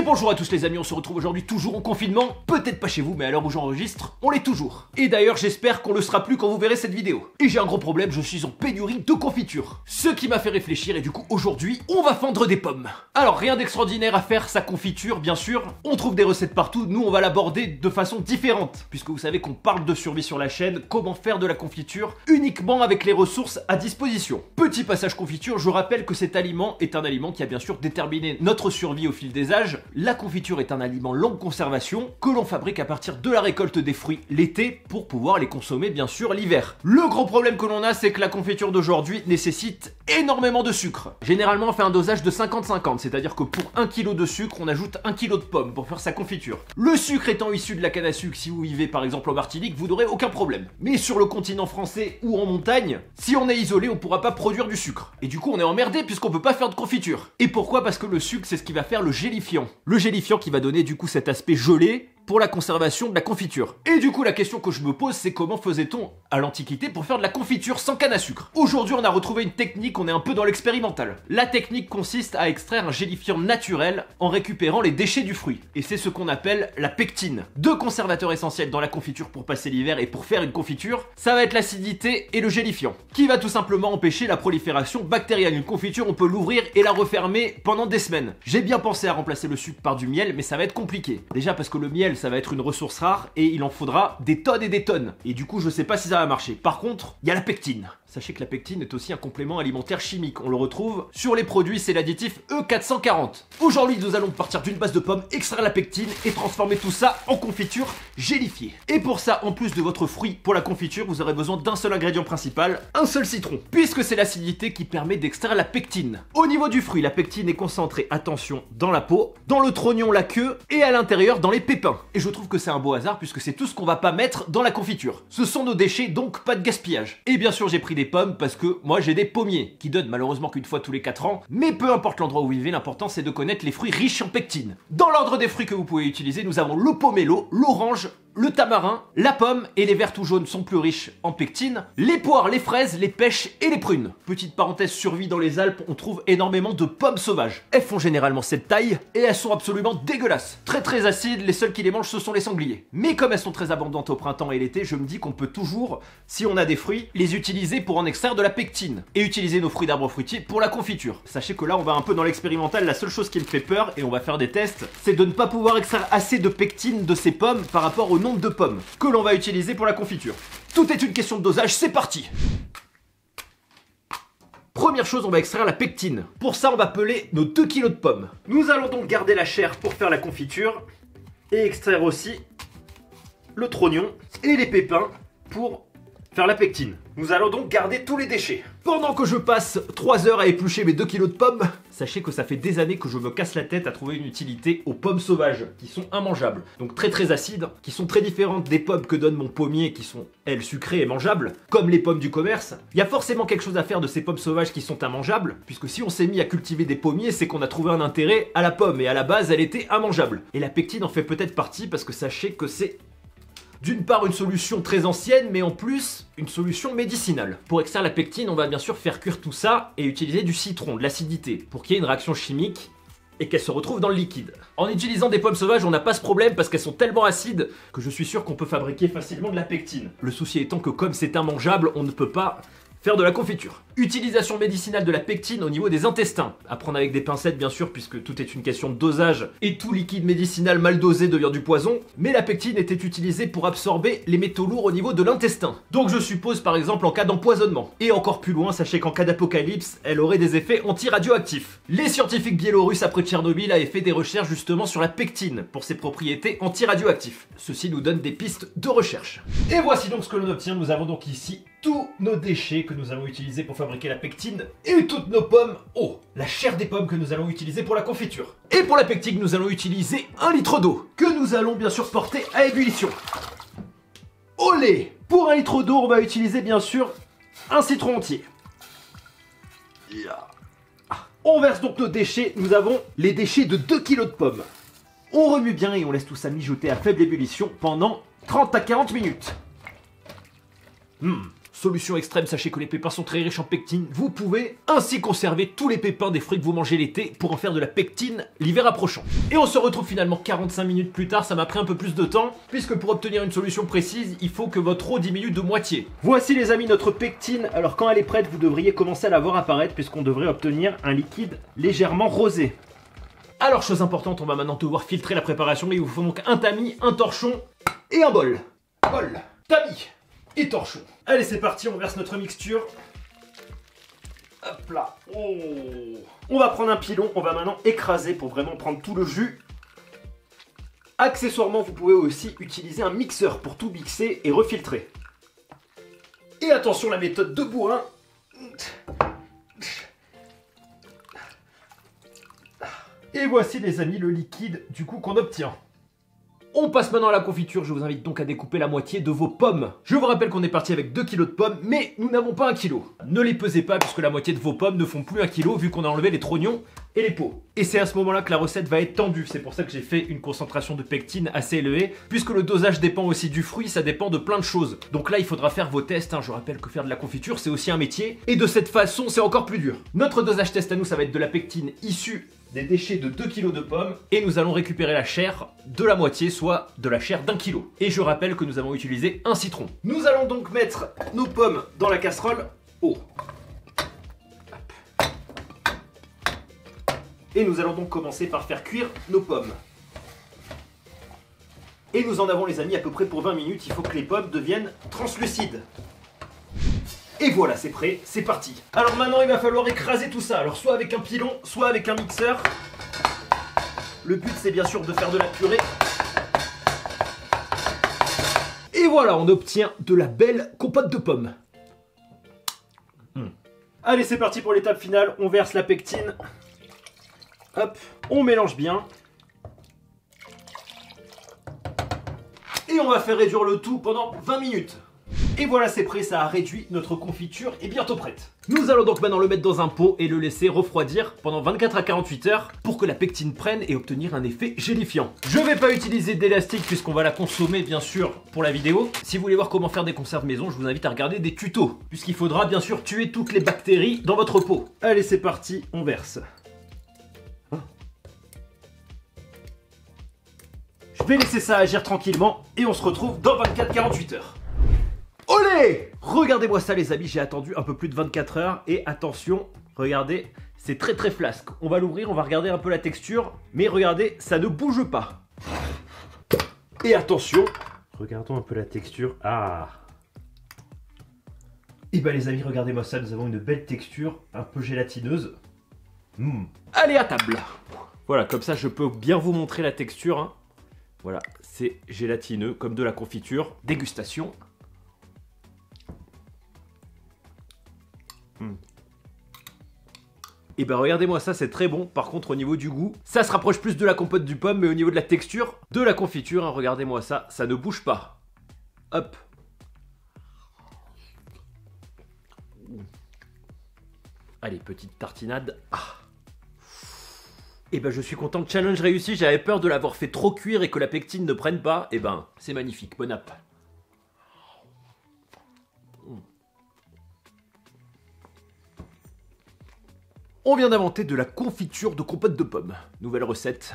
Et bonjour à tous les amis, on se retrouve aujourd'hui toujours en confinement, peut-être pas chez vous, mais à l'heure où j'enregistre, on l'est toujours. Et d'ailleurs, j'espère qu'on le sera plus quand vous verrez cette vidéo. Et j'ai un gros problème, je suis en pénurie de confiture. Ce qui m'a fait réfléchir, et du coup, aujourd'hui, on va fendre des pommes. Alors, rien d'extraordinaire à faire, sa confiture, bien sûr. On trouve des recettes partout, nous, on va l'aborder de façon différente. Puisque vous savez qu'on parle de survie sur la chaîne, comment faire de la confiture uniquement avec les ressources à disposition. Petit passage confiture, je rappelle que cet aliment est un aliment qui a bien sûr déterminé notre survie au fil des âges la confiture est un aliment longue conservation que l'on fabrique à partir de la récolte des fruits l'été pour pouvoir les consommer bien sûr l'hiver. Le gros problème que l'on a c'est que la confiture d'aujourd'hui nécessite énormément de sucre. Généralement on fait un dosage de 50-50, c'est-à-dire que pour 1 kg de sucre on ajoute 1 kg de pommes pour faire sa confiture. Le sucre étant issu de la canne à sucre, si vous vivez par exemple en Martinique, vous n'aurez aucun problème. Mais sur le continent français ou en montagne, si on est isolé on pourra pas produire du sucre. Et du coup on est emmerdé puisqu'on peut pas faire de confiture. Et pourquoi? Parce que le sucre c'est ce qui va faire le gélifiant. Le gélifiant qui va donner du coup cet aspect gelé pour la conservation de la confiture. Et du coup, la question que je me pose, c'est comment faisait-on à l'Antiquité pour faire de la confiture sans canne à sucre? Aujourd'hui, on a retrouvé une technique, on est un peu dans l'expérimental. La technique consiste à extraire un gélifiant naturel en récupérant les déchets du fruit. Et c'est ce qu'on appelle la pectine. Deux conservateurs essentiels dans la confiture pour passer l'hiver et pour faire une confiture, ça va être l'acidité et le gélifiant, qui va tout simplement empêcher la prolifération bactérienne. Une confiture, on peut l'ouvrir et la refermer pendant des semaines. J'ai bien pensé à remplacer le sucre par du miel, mais ça va être compliqué. Déjà parce que le miel, ça va être une ressource rare et il en faudra des tonnes et des tonnes. Et du coup, je sais pas si ça va marcher. Par contre, il y a la pectine. Sachez que la pectine est aussi un complément alimentaire chimique. On le retrouve sur les produits, c'est l'additif E440. Aujourd'hui, nous allons partir d'une base de pommes, extraire la pectine et transformer tout ça en confiture gélifiée. Et pour ça, en plus de votre fruit pour la confiture, vous aurez besoin d'un seul ingrédient principal, un seul citron, puisque c'est l'acidité qui permet d'extraire la pectine. Au niveau du fruit, la pectine est concentrée, attention, dans la peau, dans le trognon, la queue et à l'intérieur dans les pépins. Et je trouve que c'est un beau hasard puisque c'est tout ce qu'on va pas mettre dans la confiture. Ce sont nos déchets, donc pas de gaspillage. Et bien sûr, j'ai pris des pommes parce que moi j'ai des pommiers qui donnent malheureusement qu'une fois tous les 4 ans, mais peu importe l'endroit où vous vivez, l'important c'est de connaître les fruits riches en pectine. Dans l'ordre des fruits que vous pouvez utiliser, nous avons le pomelo, l'orange, le tamarin, la pomme et les verts tout jaunes sont plus riches en pectine, les poires, les fraises, les pêches et les prunes. Petite parenthèse survie dans les Alpes, on trouve énormément de pommes sauvages. Elles font généralement cette taille et elles sont absolument dégueulasses. Très très acides, les seuls qui les mangent ce sont les sangliers. Mais comme elles sont très abondantes au printemps et l'été, je me dis qu'on peut toujours, si on a des fruits, les utiliser pour en extraire de la pectine et utiliser nos fruits d'arbres fruitiers pour la confiture. Sachez que là on va un peu dans l'expérimental, la seule chose qui me fait peur et on va faire des tests, c'est de ne pas pouvoir extraire assez de pectine de ces pommes par rapport au nombre de pommes que l'on va utiliser pour la confiture. Tout est une question de dosage, c'est parti Première chose, on va extraire la pectine. Pour ça, on va peler nos 2 kg de pommes. Nous allons donc garder la chair pour faire la confiture et extraire aussi le trognon et les pépins pour faire la pectine. Nous allons donc garder tous les déchets. Pendant que je passe 3 heures à éplucher mes 2 kilos de pommes, sachez que ça fait des années que je me casse la tête à trouver une utilité aux pommes sauvages, qui sont immangeables, donc très très acides, qui sont très différentes des pommes que donne mon pommier, qui sont, elles, sucrées et mangeables, comme les pommes du commerce. Il y a forcément quelque chose à faire de ces pommes sauvages qui sont immangeables, puisque si on s'est mis à cultiver des pommiers, c'est qu'on a trouvé un intérêt à la pomme, et à la base, elle était immangeable. Et la pectine en fait peut-être partie, parce que sachez que c'est d'une part une solution très ancienne, mais en plus une solution médicinale. Pour extraire la pectine, on va bien sûr faire cuire tout ça et utiliser du citron, de l'acidité, pour qu'il y ait une réaction chimique et qu'elle se retrouve dans le liquide. En utilisant des pommes sauvages, on n'a pas ce problème parce qu'elles sont tellement acides que je suis sûr qu'on peut fabriquer facilement de la pectine. Le souci étant que comme c'est immangeable, on ne peut pas Faire de la confiture. Utilisation médicinale de la pectine au niveau des intestins. À prendre avec des pincettes bien sûr puisque tout est une question de dosage et tout liquide médicinal mal dosé devient du poison. Mais la pectine était utilisée pour absorber les métaux lourds au niveau de l'intestin. Donc je suppose par exemple en cas d'empoisonnement. Et encore plus loin, sachez qu'en cas d'apocalypse, elle aurait des effets anti-radioactifs. Les scientifiques biélorusses après Tchernobyl avaient fait des recherches justement sur la pectine pour ses propriétés anti-radioactives. Ceci nous donne des pistes de recherche. Et voici donc ce que l'on obtient. Nous avons donc ici tous nos déchets que nous allons utiliser pour fabriquer la pectine et toutes nos pommes. Oh, la chair des pommes que nous allons utiliser pour la confiture. Et pour la pectine, nous allons utiliser un litre d'eau que nous allons bien sûr porter à ébullition. Lait Pour un litre d'eau, on va utiliser bien sûr un citron entier. On verse donc nos déchets. Nous avons les déchets de 2 kg de pommes. On remue bien et on laisse tout ça mijoter à faible ébullition pendant 30 à 40 minutes. Hmm, Solution extrême, sachez que les pépins sont très riches en pectine. Vous pouvez ainsi conserver tous les pépins des fruits que vous mangez l'été pour en faire de la pectine l'hiver approchant. Et on se retrouve finalement 45 minutes plus tard, ça m'a pris un peu plus de temps, puisque pour obtenir une solution précise, il faut que votre eau diminue de moitié. Voici les amis notre pectine, alors quand elle est prête, vous devriez commencer à la voir apparaître, puisqu'on devrait obtenir un liquide légèrement rosé. Alors, chose importante, on va maintenant devoir filtrer la préparation. Il vous faut donc un tamis, un torchon et un bol. Bol, tamis et torchon. Allez, c'est parti, on verse notre mixture. Hop là. Oh. On va prendre un pilon, on va maintenant écraser pour vraiment prendre tout le jus. Accessoirement, vous pouvez aussi utiliser un mixeur pour tout mixer et refiltrer. Et attention, la méthode de bourrin. Et voici les amis le liquide du coup qu'on obtient. On passe maintenant à la confiture, je vous invite donc à découper la moitié de vos pommes. Je vous rappelle qu'on est parti avec 2 kg de pommes, mais nous n'avons pas 1 kg. Ne les pesez pas puisque la moitié de vos pommes ne font plus 1 kg vu qu'on a enlevé les trognons et les peaux. Et c'est à ce moment-là que la recette va être tendue, c'est pour ça que j'ai fait une concentration de pectine assez élevée, puisque le dosage dépend aussi du fruit, ça dépend de plein de choses. Donc là il faudra faire vos tests, hein. je rappelle que faire de la confiture c'est aussi un métier, et de cette façon c'est encore plus dur. Notre dosage test à nous ça va être de la pectine issue des déchets de 2 kg de pommes et nous allons récupérer la chair de la moitié, soit de la chair d'un kilo. Et je rappelle que nous avons utilisé un citron. Nous allons donc mettre nos pommes dans la casserole haut. Et nous allons donc commencer par faire cuire nos pommes. Et nous en avons les amis à peu près pour 20 minutes, il faut que les pommes deviennent translucides. Et voilà, c'est prêt, c'est parti. Alors maintenant, il va falloir écraser tout ça. Alors soit avec un pilon, soit avec un mixeur. Le but, c'est bien sûr de faire de la purée. Et voilà, on obtient de la belle compote de pommes. Hmm. Allez, c'est parti pour l'étape finale. On verse la pectine. On mélange bien. Et on va faire réduire le tout pendant 20 minutes. Et voilà, c'est prêt, ça a réduit, notre confiture est bientôt prête. Nous allons donc maintenant le mettre dans un pot et le laisser refroidir pendant 24 à 48 heures pour que la pectine prenne et obtenir un effet gélifiant. Je vais pas utiliser d'élastique puisqu'on va la consommer bien sûr pour la vidéo. Si vous voulez voir comment faire des conserves maison, je vous invite à regarder des tutos puisqu'il faudra bien sûr tuer toutes les bactéries dans votre pot. Allez, c'est parti, on verse. Vais laisser ça agir tranquillement et on se retrouve dans 24-48 heures. Olé Regardez-moi ça les amis, j'ai attendu un peu plus de 24 heures et attention, regardez, c'est très très flasque. On va l'ouvrir, on va regarder un peu la texture, mais regardez, ça ne bouge pas. Et attention, regardons un peu la texture. Ah Et bah ben, les amis, regardez-moi ça, nous avons une belle texture, un peu gélatineuse. Hmm. Allez à table Voilà, comme ça je peux bien vous montrer la texture. Hein. Voilà, c'est gélatineux comme de la confiture. Dégustation. Et bah regardez-moi ça, c'est très bon. Par contre, au niveau du goût, ça se rapproche plus de la compote du pomme, mais au niveau de la texture, de la confiture, hein, regardez-moi ça, ça ne bouge pas. Hop. Allez, petite tartinade. Ah. Et ben je suis content, challenge réussi, j'avais peur de l'avoir fait trop cuire et que la pectine ne prenne pas. Et ben, c'est magnifique, bon app. On vient d'inventer de la confiture de compote de pommes. Nouvelle recette.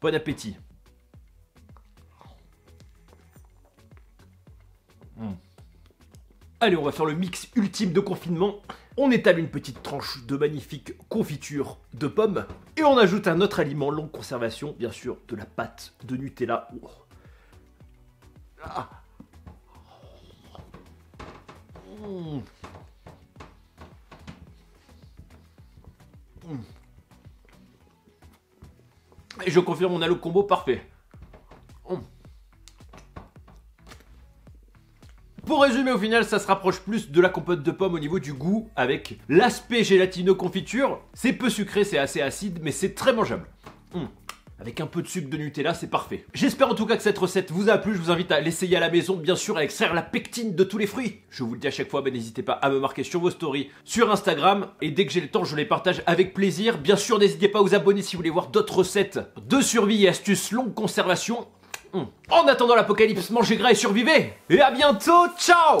Bon appétit. Hmm. Allez, on va faire le mix ultime de confinement. On étale une petite tranche de magnifique confiture de pommes. Et on ajoute un autre aliment longue conservation, bien sûr, de la pâte de Nutella. Ah. Hmm. Et je confirme, on a le combo parfait. Pour résumer, au final, ça se rapproche plus de la compote de pommes au niveau du goût, avec l'aspect gélatineux confiture. C'est peu sucré, c'est assez acide, mais c'est très mangeable. Hum. Avec un peu de sucre de Nutella, c'est parfait. J'espère en tout cas que cette recette vous a plu. Je vous invite à l'essayer à la maison, bien sûr, à extraire la pectine de tous les fruits. Je vous le dis à chaque fois, n'hésitez pas à me marquer sur vos stories, sur Instagram. Et dès que j'ai le temps, je les partage avec plaisir. Bien sûr, n'hésitez pas à vous abonner si vous voulez voir d'autres recettes de survie et astuces longue conservation. En attendant l'apocalypse, mangez gras et survivez. Et à bientôt, ciao